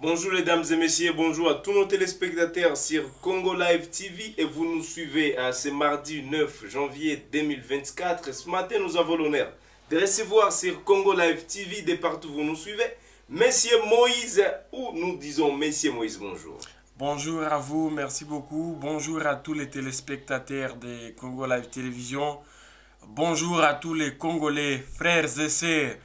Bonjour mesdames et messieurs, bonjour à tous nos téléspectateurs sur Congo Live TV et vous nous suivez à ce mardi 9 janvier 2024. Ce matin, nous avons l'honneur de recevoir sur Congo Live TV, de partout où vous nous suivez, Monsieur Moïse, ou nous disons Monsieur Moïse, bonjour. Bonjour à vous, merci beaucoup. Bonjour à tous les téléspectateurs de Congo Live Télévision. Bonjour à tous les Congolais, frères et sœurs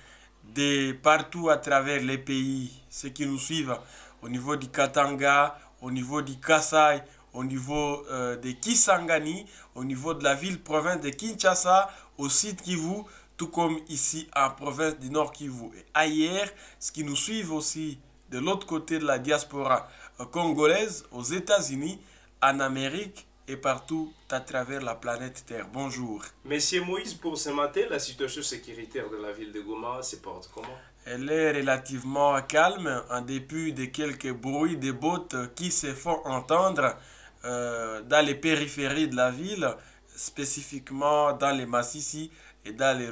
de partout à travers les pays, ceux qui nous suivent au niveau du Katanga, au niveau du Kassai, au niveau euh, de Kisangani, au niveau de la ville-province de Kinshasa, au site Kivu, tout comme ici en province du Nord Kivu et ailleurs, ce qui nous suivent aussi de l'autre côté de la diaspora euh, congolaise, aux États-Unis, en Amérique et partout à travers la planète Terre. Bonjour. Monsieur Moïse, pour ce matin, la situation sécuritaire de la ville de Goma se porte comment? Elle est relativement calme en dépit de quelques bruits de bottes qui se font entendre euh, dans les périphéries de la ville, spécifiquement dans les Massissi et dans les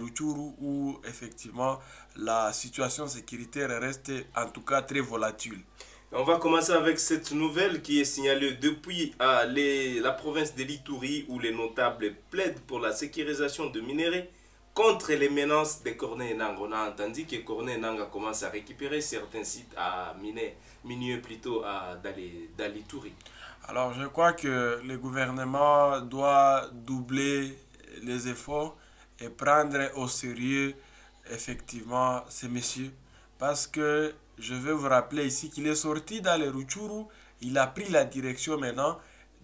où effectivement la situation sécuritaire reste en tout cas très volatile. On va commencer avec cette nouvelle qui est signalée depuis à les- la province de l'Itourie où les notables plaident pour la sécurisation de minerais contre les menaces de Corneille Nang. On a entendu que Corneille Nang commence à récupérer certains sites à miner, minieux plutôt à, dans les- dans l'Itourie. Alors je crois que le gouvernement doit doubler les efforts et prendre au sérieux effectivement ces messieurs. Parce que je veux vous rappeler ici qu'il est sorti dans les Rutshuru, il a pris la direction maintenant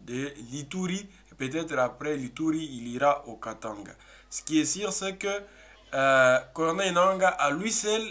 de l'Ituri. Peut-être après l'Ituri, il ira au Katanga. Ce qui est sûr, c'est que euh, Nanga, à lui seul,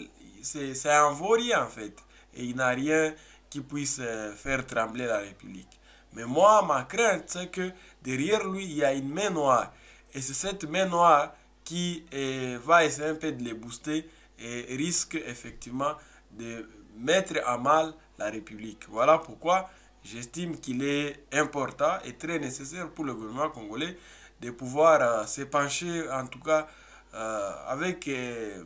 c'est c'est un vaurien en fait. Et il n'a rien qui puisse euh, faire trembler la République. Mais moi, ma crainte, c'est que derrière lui, il y a une main noire. Et c'est cette main noire qui eh, va essayer un peu de les booster et risque effectivement de mettre à mal la République. Voilà pourquoi j'estime qu'il est important et très nécessaire pour le gouvernement congolais de pouvoir euh, se pencher, en tout cas euh, avec euh,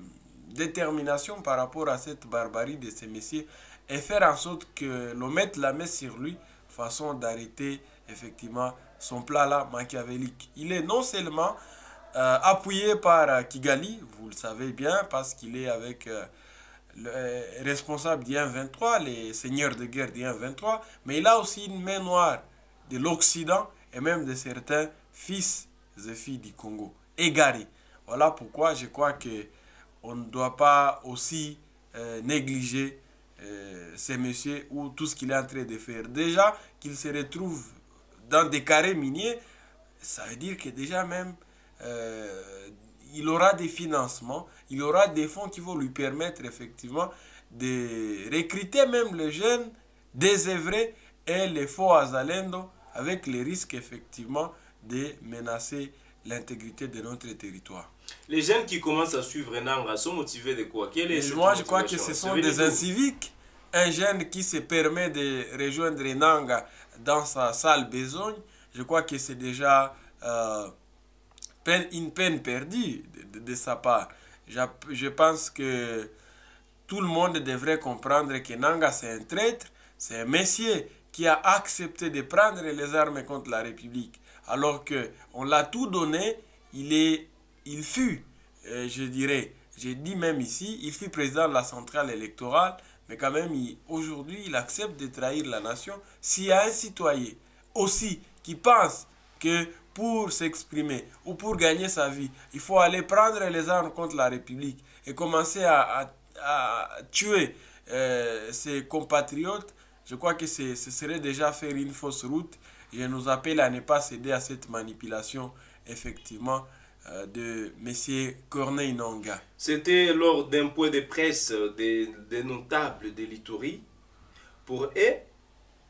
détermination par rapport à cette barbarie de ces messieurs et faire en sorte que l'on mette la main sur lui façon d'arrêter effectivement son plat là machiavélique. Il est non seulement euh, appuyé par euh, Kigali, vous le savez bien, parce qu'il est avec euh, le euh, responsable du 23 les seigneurs de guerre du 23 mais il a aussi une main noire de l'Occident et même de certains fils et filles du Congo, égarés. Voilà pourquoi je crois que on ne doit pas aussi négliger ces messieurs ou tout ce qu'il est en train de faire. Déjà qu'il se retrouve dans des carrés miniers, ça veut dire que déjà même euh, il aura des financements, il aura des fonds qui vont lui permettre effectivement de recruter même les jeunes désœuvrés et les faux azalendo avec les risques effectivement de menacer l'intégrité de notre territoire. Les jeunes qui commencent à suivre Nanga sont motivés de quoi? Quelle est moi, je crois que ce sont des inciviques. Un jeune qui se permet de rejoindre Nanga dans sa sale besogne, je crois que c'est déjà euh, une peine perdue de, sa part. Je pense que tout le monde devrait comprendre que Nanga, c'est un traître, c'est un messier qui a accepté de prendre les armes contre la République. Alors que on l'a tout donné, il, est, il fut, euh, je dirais, j'ai dit même ici, il fut président de la centrale électorale, mais quand même, aujourd'hui, il accepte de trahir la nation. S'il y a un citoyen aussi qui pense que pour s'exprimer ou pour gagner sa vie, il faut aller prendre les armes contre la République et commencer à, à- à tuer euh, ses compatriotes, je crois que ce serait déjà faire une fausse route. Je nous appelle à ne pas céder à cette manipulation, effectivement, euh, de M. Corneille Nonga. C'était lors d'un point de presse des, des notables de l'Itourie. Pour eux,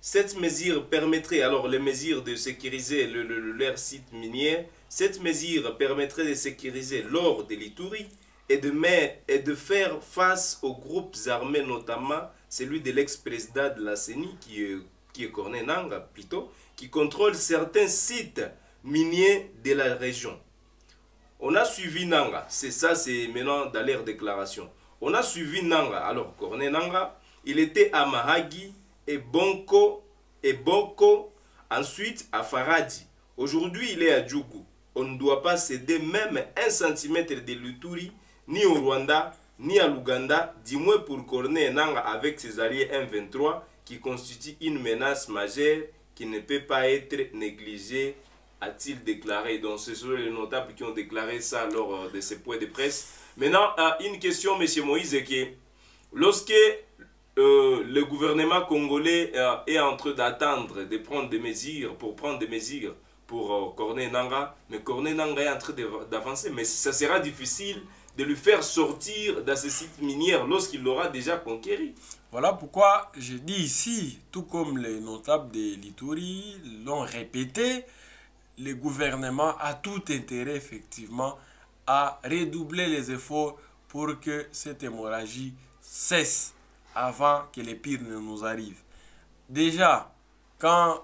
cette mesure permettrait, alors les mesures de sécuriser le, le- leur site minier, cette mesure permettrait de sécuriser l'or de l'Itourie et de, faire face aux groupes armés, notamment celui de l'ex-président de la CENI qui est qui est Corneille Nanga plutôt, qui contrôle certains sites miniers de la région. On a suivi Nanga, c'est ça, c'est maintenant dans leur déclaration. On a suivi Nanga. Alors, Corneille Nanga, il était à Mahagi et Bonko et Boko, ensuite à Faradi. Aujourd'hui, il est à Djougou. On ne doit pas céder même un centimètre de l'Uturi, ni au Rwanda, ni à l'Ouganda, du moins pour Corneille Nanga avec ses alliés M23, qui constitue une menace majeure qui ne peut pas être négligée, a-t-il déclaré. Donc, ce sont les notables qui ont déclaré ça lors euh, de ces points de presse. Maintenant, euh, une question, M. Moïse, est que lorsque euh, le gouvernement congolais euh, est en train d'attendre de prendre des mesures, pour prendre des mesures pour euh, Nanga, mais Corneille Nanga est en train de- d'avancer, mais ça sera difficile de lui faire sortir dans ce site minier lorsqu'il l'aura déjà conquéri. Voilà pourquoi je dis ici, tout comme les notables de l'Ituri l'ont répété, le gouvernement a tout intérêt effectivement à redoubler les efforts pour que cette hémorragie cesse avant que les pires ne nous arrivent. Déjà, quand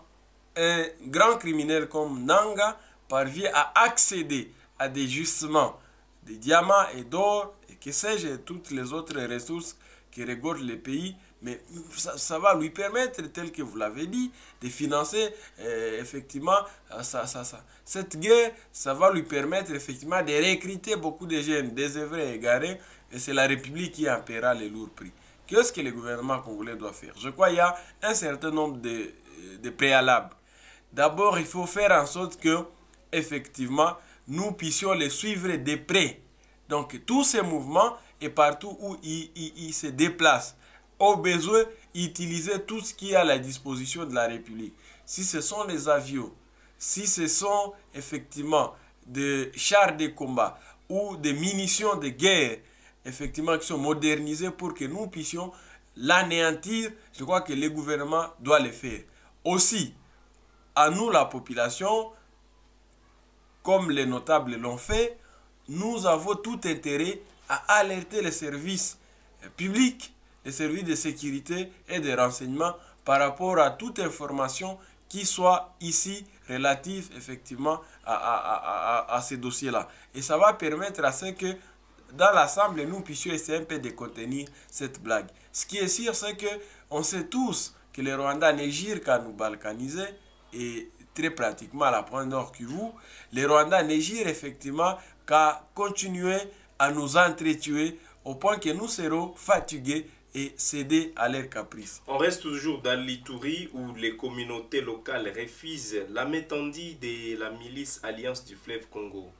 un grand criminel comme Nanga parvient à accéder à des gisements de diamants et d'or et que sais-je, toutes les autres ressources qui regorgent le pays, mais ça, va lui permettre, tel que vous l'avez dit, de financer euh, effectivement ça, ça, ça. cette guerre. Ça va lui permettre effectivement de recruter beaucoup de jeunes désœuvrés et égarés, et c'est la République qui en paiera les lourds prix. Qu'est-ce que le gouvernement congolais doit faire? Je crois qu'il y a un certain nombre de, de préalables. D'abord, il faut faire en sorte que, effectivement, nous puissions les suivre de près. Donc, tous ces mouvements et partout où ils se déplacent, au besoin, utiliser tout ce qui est à la disposition de la République. Si ce sont les avions, si ce sont effectivement des chars de combat ou des munitions de guerre, effectivement, qui sont modernisées pour que nous puissions l'anéantir, je crois que le gouvernement doit le faire. Aussi, à nous, la population, comme les notables l'ont fait, nous avons tout intérêt à alerter les services publics, les services de sécurité et de renseignement par rapport à toute information qui soit ici relative effectivement à, à, à, à ces dossiers-là. Et ça va permettre à ce que dans l'Assemblée, nous puissions essayer un peu de contenir cette blague. Ce qui est sûr, c'est que on sait tous que les Rwandais n'agirent qu'à nous balkaniser et très pratiquement à la pointe nord Kivu, les Rwandais n'agirent effectivement qu'à continuer à nous entretuer au point que nous serons fatigués et céder à leurs caprices. On reste toujours dans l'Itourie où les communautés locales refusent la métendie de la milice Alliance du fleuve Congo.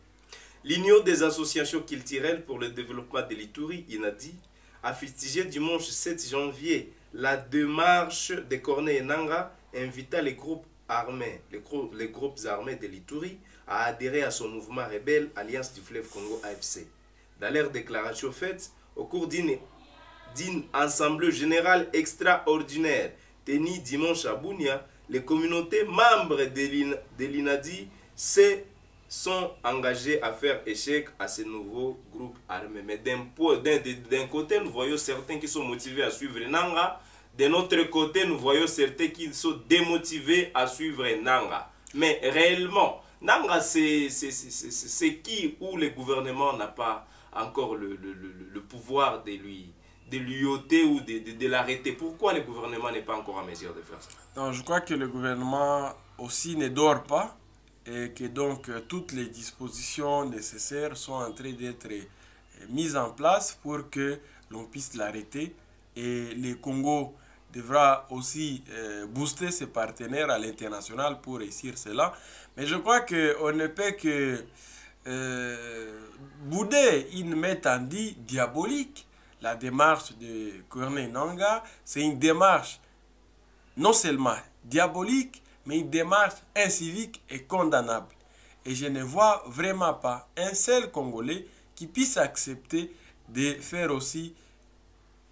L'Union des associations culturelles pour le développement de l'Itourie, INADI, a fustigé dimanche 7 janvier la démarche de Corneille Nanga invitant les groupes armés, les, grou- les groupes armés de l'Itourie à adhérer à son mouvement rebelle Alliance du fleuve Congo AFC. Dans leur déclaration faite au cours d'une assemblée générale extraordinaire tenue dimanche à Bunia, les communautés membres de l'INADI se sont engagées à faire échec à ce nouveau groupe armé. Mais d'un côté, nous voyons certains qui sont motivés à suivre Nanga. De notre côté, nous voyons certains qui sont démotivés à suivre Nanga. Mais réellement, Nanga, c'est qui où le gouvernement n'a pas encore le, le- le- pouvoir de lui, de lui ôter ou de, de- de l'arrêter? Pourquoi le gouvernement n'est pas encore en mesure de faire ça? Donc, je crois que le gouvernement aussi ne dort pas et que donc euh, toutes les dispositions nécessaires sont en train d'être euh, mises en place pour que l'on puisse l'arrêter. Et le Congo devra aussi euh, booster ses partenaires à l'international pour réussir cela. Mais je crois qu'on ne peut que euh, bouder une métendie diabolique. La démarche de Corneille Nanga, c'est une démarche non seulement diabolique, mais une démarche incivique et condamnable. Et je ne vois vraiment pas un seul Congolais qui puisse accepter de faire aussi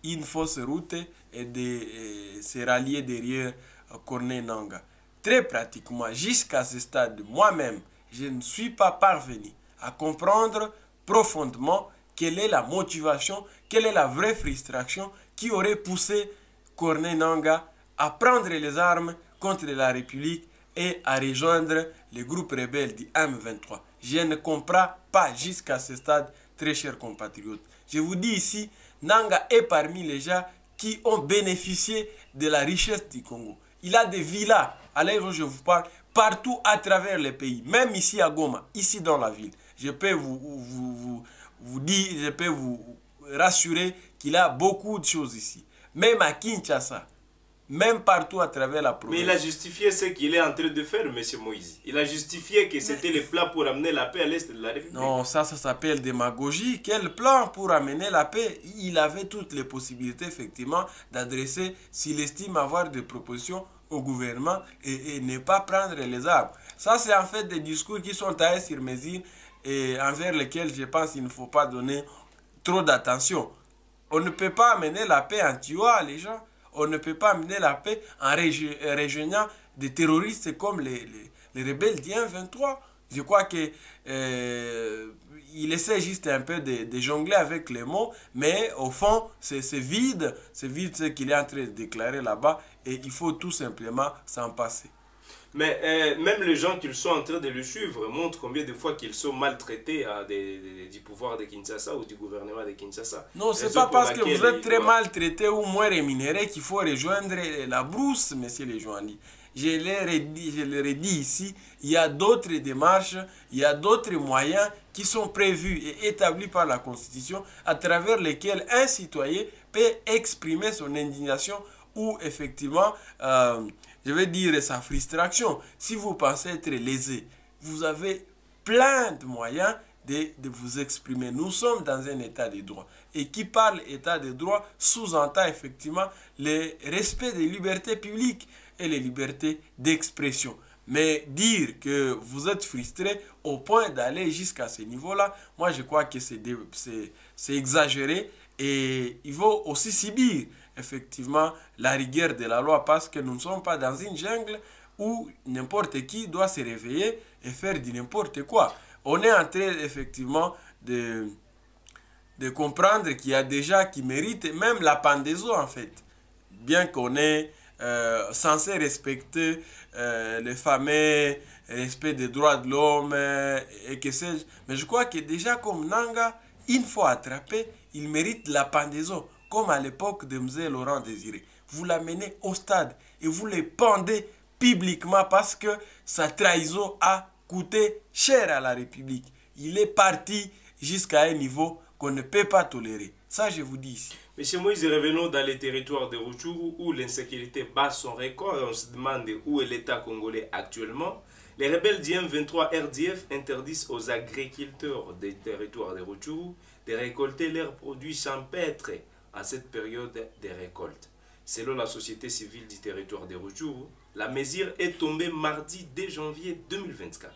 une fausse route et de euh, se rallier derrière euh, Corneille Nanga. Très pratiquement, jusqu'à ce stade, moi-même, je ne suis pas parvenu à comprendre profondément quelle est la motivation, quelle est la vraie frustration qui aurait poussé Corneille Nanga à prendre les armes contre la République et à rejoindre les groupes rebelles du M23. Je ne comprends pas jusqu'à ce stade, très chers compatriotes. Je vous dis ici, Nanga est parmi les gens qui ont bénéficié de la richesse du Congo. Il a des villas, à l'heure où je vous parle, partout à travers le pays, même ici à Goma, ici dans la ville. Je peux vous, vous, vous, vous dire, je peux vous rassurer qu'il a beaucoup de choses ici. Même à Kinshasa, même partout à travers la province. Mais il a justifié ce qu'il est en train de faire, M. Moïse. Il a justifié que c'était le plan pour amener la paix à l'est de la République. Non, ça, ça s'appelle démagogie. Quel plan pour amener la paix? Il avait toutes les possibilités, effectivement, d'adresser, s'il estime avoir des propositions au gouvernement et, et, ne pas prendre les armes. Ça, c'est en fait des discours qui sont taillés sur mesure et envers lesquels je pense qu'il ne faut pas donner trop d'attention. On ne peut pas amener la paix en tuant les gens. On ne peut pas amener la paix en rejoignant des terroristes comme les, les, les rebelles du 23 Je crois que euh, il essaie juste un peu de, de, jongler avec les mots, mais au fond, c'est vide, c'est vide ce qu'il est en train de déclarer là-bas, et il faut tout simplement s'en passer. Mais euh, même les gens qui sont en train de le suivre montrent combien de fois qu'ils sont maltraités à des, des, du pouvoir de Kinshasa ou du gouvernement de Kinshasa. Non, c'est pas parce que vous êtes très maltraité ou moins rémunéré qu'il faut rejoindre la brousse, monsieur les journalistes. Je l'ai dit, je l'ai dit ici, il y a d'autres démarches, il y a d'autres moyens qui sont prévus et établis par la Constitution à travers lesquels un citoyen peut exprimer son indignation ou effectivement, euh, je vais dire sa frustration. Si vous pensez être lésé, vous avez plein de moyens de, vous exprimer. Nous sommes dans un état de droit. Et qui parle état de droit sous-entend effectivement le respect des libertés publiques et les libertés d'expression. Mais dire que vous êtes frustré au point d'aller jusqu'à ce niveau-là, moi je crois que c'est exagéré et il faut aussi subir effectivement la rigueur de la loi parce que nous ne sommes pas dans une jungle où n'importe qui doit se réveiller et faire du n'importe quoi. On est en train effectivement de, de comprendre qu'il y a gens qui méritent même la pendaison en fait. Bien qu'on est euh, censé respecter euh, les fameux respect des droits de l'homme euh, et que sais-je. Mais je crois que déjà comme Nanga, une fois attrapé, il mérite la pendaison, comme à l'époque de M. Laurent Désiré. Vous l'amenez au stade et vous le pendez publiquement parce que sa trahison a coûté cher à la République. Il est parti jusqu'à un niveau qu'on ne peut pas tolérer. Ça, je vous dis ici. Monsieur Moïse, revenons dans les territoires de Rutshuru où l'insécurité bat son record. On se demande où est l'État congolais actuellement. Les rebelles du M23 RDF interdisent aux agriculteurs des territoires de Rutshuru de récolter leurs produits champêtres à cette période des récoltes. Selon la société civile du territoire de Rutshuru, la mesure est tombée mardi 2 janvier 2024.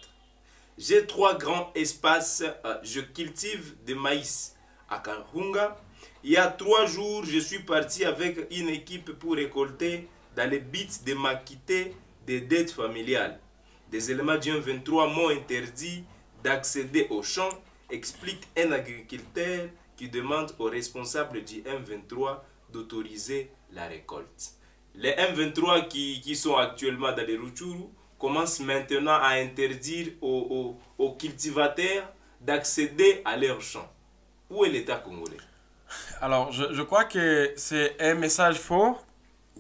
J'ai trois grands espaces. Je cultive des maïs à Karunga. Il y a trois jours, je suis parti avec une équipe pour récolter dans les bits de Makité des dettes familiales. Des éléments du 23 m'ont interdit d'accéder aux champs, explique un agriculteur qui demande aux responsables du M23 d'autoriser la récolte. Les M23 qui, qui, sont actuellement dans les Rutshuru commencent maintenant à interdire aux, aux, aux cultivateurs d'accéder à leurs champs. Où est l'État congolais? Alors, je, je, crois que c'est un message fort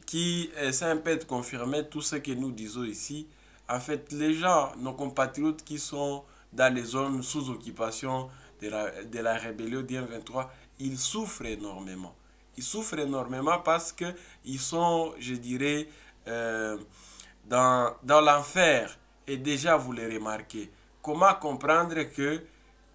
qui essaie un peu de confirmer tout ce que nous disons ici. En fait, les gens, nos compatriotes qui sont dans les zones sous occupation de la, rébellion du 23 ils souffrent énormément. Ils souffrent énormément parce qu'ils sont, je dirais, euh, dans, dans l'enfer. Et déjà, vous le remarquez. Comment comprendre que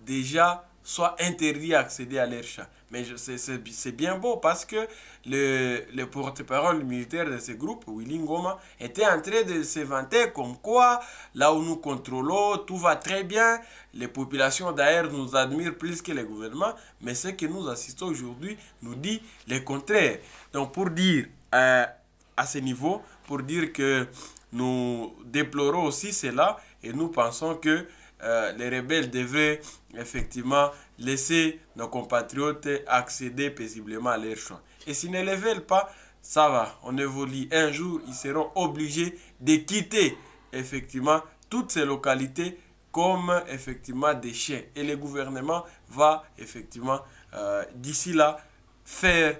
déjà soit interdit d'accéder à leur champ. Mais c'est bien beau parce que le, le porte-parole militaire de ce groupe, Willy Ngoma, était en train de se vanter comme quoi, là où nous contrôlons, tout va très bien. Les populations d'ailleurs nous admirent plus que les gouvernements, mais ce que nous assistons aujourd'hui nous dit le contraire. Donc pour dire euh, à ce niveau, pour dire que nous déplorons aussi cela et nous pensons que euh, les rebelles devraient effectivement laisser nos compatriotes accéder paisiblement à leurs champs. Et s'ils ne le veulent pas, ça va, on évolue. Un jour, ils seront obligés de quitter effectivement toutes ces localités comme effectivement des chiens. Et le gouvernement va effectivement euh, d'ici là faire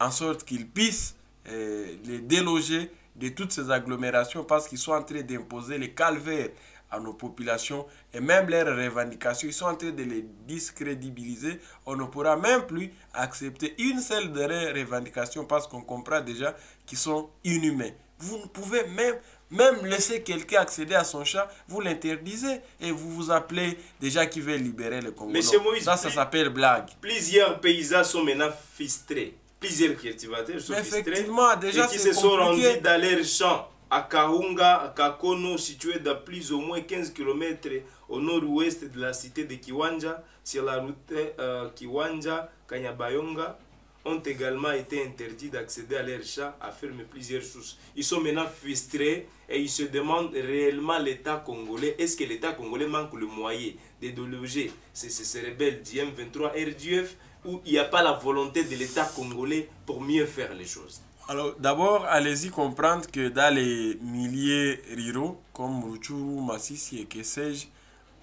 en sorte qu'ils puissent euh, les déloger de toutes ces agglomérations parce qu'ils sont en train d'imposer les calvaires à nos populations et même leurs revendications, ils sont en train de les discrédibiliser. On ne pourra même plus accepter une seule de leurs revendications parce qu'on comprend déjà qu'ils sont inhumains. Vous ne pouvez même, même laisser quelqu'un accéder à son chat, vous l'interdisez et vous vous appelez déjà qui veut libérer le Congo. Monsieur Moïse, ça, ça s'appelle blague. Plusieurs paysans sont maintenant frustrés. Plusieurs cultivateurs sont effectivement, déjà, et qui se sont rendus dans leurs champs à Kahunga, à Kakono, situé dans plus ou moins 15 km au nord-ouest de la cité de Kiwanja, sur la route euh, Kiwanja, Kanyabayonga, ont également été interdits d'accéder à leurs champs à fermer plusieurs sources. Ils sont maintenant frustrés et ils se demandent réellement l'État congolais. Est-ce que l'État congolais manque le moyen de déloger ces rebelles du M23 RDF ou il n'y a pas la volonté de l'État congolais pour mieux faire les choses? Alors, d'abord, allez-y comprendre que dans les milliers ruraux, comme Rutshuru, Massissi et que sais-je,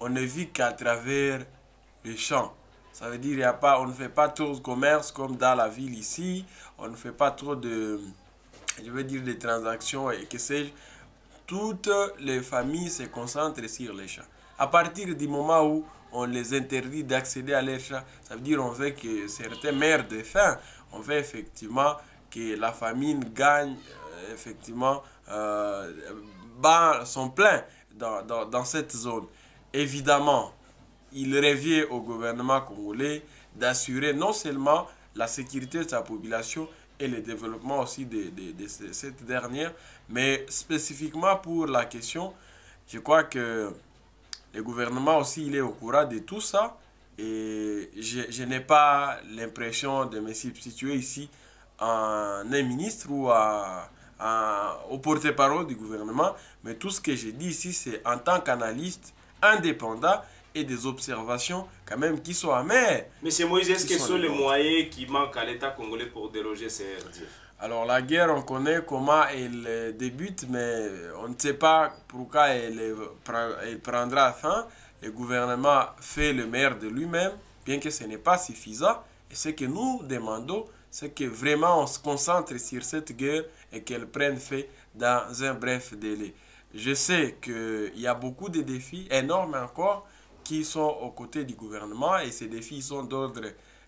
on ne vit qu'à travers les champs. Ça veut dire y ne fait pas trop de commerce comme dans la ville ici. On ne fait pas trop de, je veux dire, de transactions et que sais-je. Toutes les familles se concentrent sur les champs. À partir du moment où on les interdit d'accéder à leurs champs, ça veut dire on veut que certains meurent de faim. On veut effectivement que la famine gagne euh, effectivement euh, bat son plein dans, dans, dans cette zone. Évidemment, il revient au gouvernement congolais d'assurer non seulement la sécurité de sa population et le développement aussi de, de, de ce- cette dernière, mais spécifiquement pour la question, je crois que le gouvernement aussi il est au courant de tout ça et je, je n'ai pas l'impression de me substituer ici un ministre ou à, à- au porte-parole du gouvernement, mais tout ce que j'ai dit ici, c'est en tant qu'analyste indépendant et des observations quand même qui sont amères. Monsieur Moïse, est-ce que sont ce sont les moyens qui manquent à l'État congolais pour déloger ces RDF Alors la guerre, on connaît comment elle euh, débute, mais on ne sait pas pourquoi elle, euh, elle prendra fin. Le gouvernement fait le maire de lui-même, bien que ce n'est pas suffisant. Et ce que nous demandons, c'est que vraiment on se concentre sur cette guerre et qu'elle prenne fin dans un bref délai. Je sais qu'il y a beaucoup de défis, énormes encore, qui sont aux côtés du gouvernement et ces défis sont d'ordre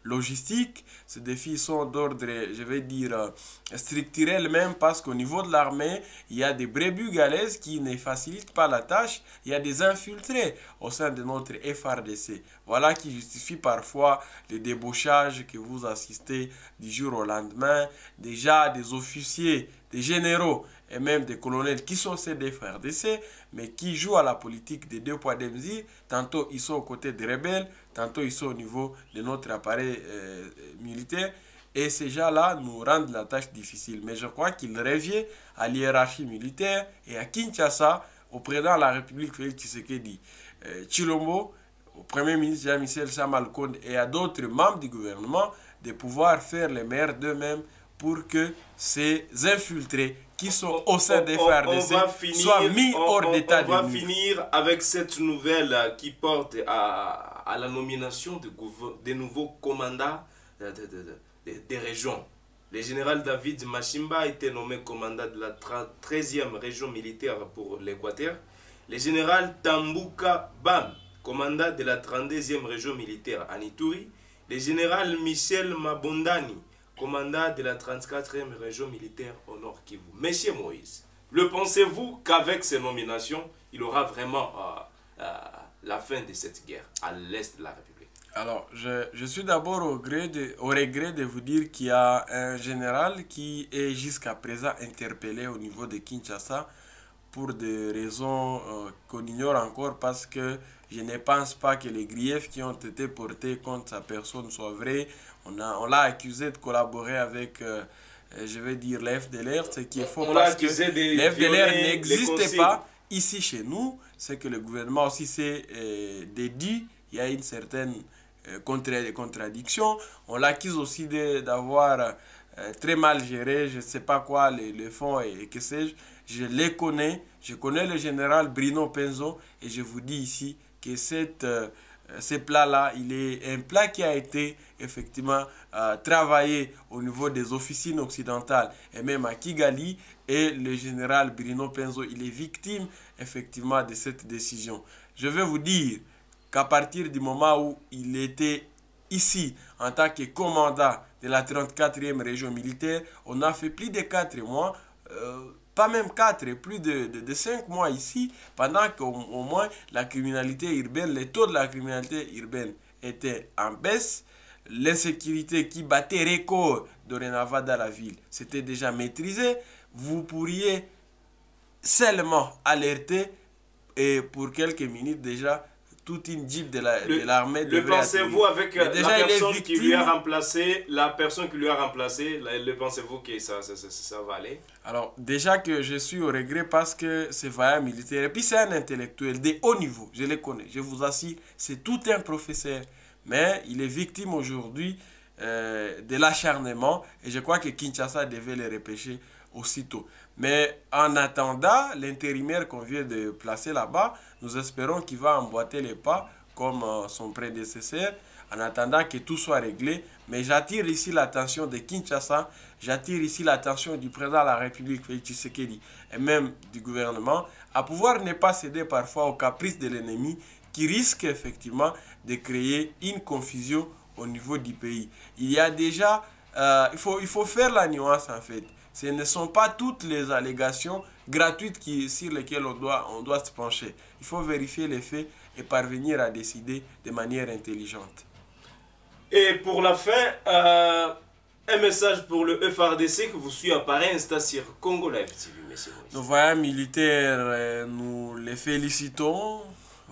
logistique, ces défis sont d'ordre, je vais dire, euh, structurel même parce qu'au niveau de l'armée, il y a des brebis galaises qui ne facilitent pas la tâche, il y a des infiltrés au sein de notre FRDC. Voilà qui justifie parfois le débauchage que vous assistez du jour au lendemain. Déjà des officiers, des généraux et même des colonels qui sont ces FRDC, mais qui jouent à la politique des deux poids deux. Tantôt ils sont aux côtés des rebelles, tantôt ils sont au niveau de notre appareil euh, militaire. Et ces gens-là nous rendent la tâche difficile. Mais je crois qu'il revient à l'hiérarchie militaire et à Kinshasa, au président de la République, Félix Tshisekedi, euh, Chilombo, au Premier ministre Jean-Michel Samalkonde et à d'autres membres du gouvernement de pouvoir faire les meilleurs d'eux-mêmes pour que ces infiltrés qui sont au sein des On- on- on FRDC va soient mis on- hors on- d'état On va de nuire. finir avec cette nouvelle euh, qui porte à, à la nomination de, des nouveaux commandants de- de- de- de- de- des régions. Le général David Machimba a été nommé commandant de la tra- 13e région militaire pour l'Équateur. Le général Tambuka Bam, commandant de la 32e région militaire à Ituri. Le général Michel Mabondani, commandant de la 34e région militaire au Nord Kivu. Monsieur Moïse, le pensez-vous qu'avec ces nominations, il aura vraiment euh, euh, la fin de cette guerre à l'est de la République? Alors, je, suis d'abord au regret de vous dire qu'il y a un général qui est jusqu'à présent interpellé au niveau de Kinshasa pour des raisons euh, qu'on ignore encore parce que je ne pense pas que les griefs qui ont été portés contre sa personne soient vrais. On l'a accusé de collaborer avec, euh, je vais dire, l'FDLR, ce qui est faux On l'a parce que l'FDLR consignes. pas ici chez nous. C'est que le gouvernement aussi s'est euh, dédié. Il y a une certaine euh, contra- contradiction. On l'accuse aussi de- d'avoir très mal gérés, je ne sais pas quoi, les, les fonds et, et que sais-je. Je les connais, je connais le général Bruno Penzo et je vous dis ici que cette, ce plat-là, il est un plat qui a été effectivement euh, travaillé au niveau des officines occidentales et même à Kigali. Et le général Bruno Penzo, il est victime effectivement de cette décision. Je vais vous dire qu'à partir du moment où il était ici en tant que commandant de la 34e région militaire, on a fait plus de 4 mois. euh, pas même 4, plus de, de, de 5 mois ici, pendant qu'au au moins la criminalité urbaine, les taux de la criminalité urbaine étaient en baisse, l'insécurité qui battait record dorénavant dans la ville, c'était déjà maîtrisé, vous pourriez seulement alerter et pour quelques minutes déjà, toute une jeep de la- Le- de l'armée Le pensez-vous avec Mais euh, déjà, la personne qui lui a remplacé, la personne qui lui a remplacé, la- le pensez-vous que ça, ça, ça, ça va aller? Alors, déjà que je suis au regret parce que c'est vaillant militaire. Et puis, c'est un intellectuel de haut niveau. Je le connais. Je vous assure, c'est tout un professeur. Mais il est victime aujourd'hui euh, de l'acharnement. Et je crois que Kinshasa devait le repêcher aussitôt. Mais en attendant, l'intérimaire qu'on vient de placer là-bas, nous espérons qu'il va emboîter les pas comme euh, son prédécesseur en attendant que tout soit réglé. Mais j'attire ici l'attention de Kinshasa, j'attire ici l'attention du président de la République, Félix Tshisekedi, et même du gouvernement, à pouvoir ne pas céder parfois aux caprices de l'ennemi qui risque effectivement de créer une confusion au niveau du pays. Il y a déjà, euh, il, faut, il faut faire la nuance en fait. Ce ne sont pas toutes les allégations gratuites qui, sur lesquelles on doit, on doit se pencher. Il faut vérifier les faits et parvenir à décider de manière intelligente. Et pour la fin, euh, un message pour le FRDC que vous suivez apparaît Insta sur Congo Live TV, messieurs. Nos voyants militaires, euh, nous les félicitons.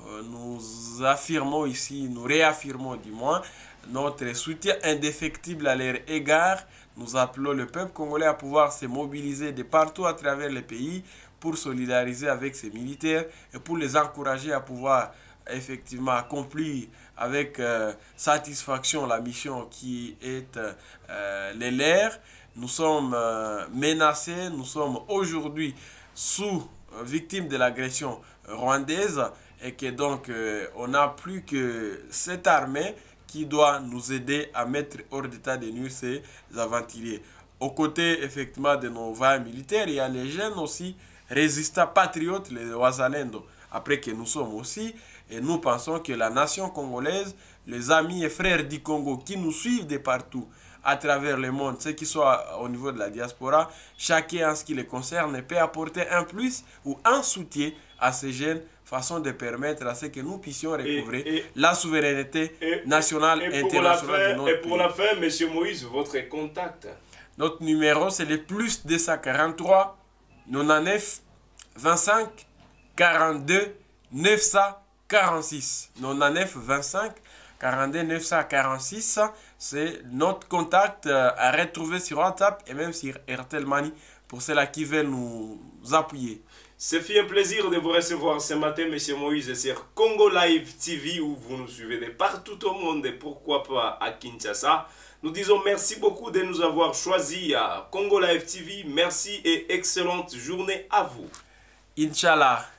Euh, Nous affirmons ici, nous réaffirmons du moins notre soutien indéfectible à leur égard. Nous appelons le peuple congolais à pouvoir se mobiliser de partout à travers le pays pour solidariser avec ces militaires et pour les encourager à pouvoir effectivement accomplir avec euh, satisfaction la mission qui est euh, les leurs. Nous sommes euh, menacés, nous sommes aujourd'hui sous victimes de l'agression rwandaise et que donc on n'a plus que cette armée qui doit nous aider à mettre hors d'état de nuire ces aventuriers. Aux côtés effectivement de nos vaillants militaires, il y a les jeunes aussi résistants patriotes, les Wazalendo, après que nous sommes aussi, et nous pensons que la nation congolaise, les amis et frères du Congo qui nous suivent de partout, à travers le monde, ceux qui sont au niveau de la diaspora, chacun en ce qui les concerne peut apporter un plus ou un soutien à ces jeunes façon de permettre à ce que nous puissions recouvrer et- la souveraineté Et- nationale et, internationale de notre et pour pays. la fin, monsieur Moïse, votre contact. Notre numéro, c'est le plus 243 99 25 42 946. 99 25 42 946. C'est notre contact euh, à retrouver sur WhatsApp et même sur Airtel Money pour ceux-là qui veulent nous appuyer. C'est fait un plaisir de vous recevoir ce matin, monsieur Moïse, sur Congo Live TV, où vous nous suivez de partout au monde et pourquoi pas à Kinshasa. Nous disons merci beaucoup de nous avoir choisis à Congo Live TV. Merci et excellente journée à vous. Inch'Allah.